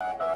you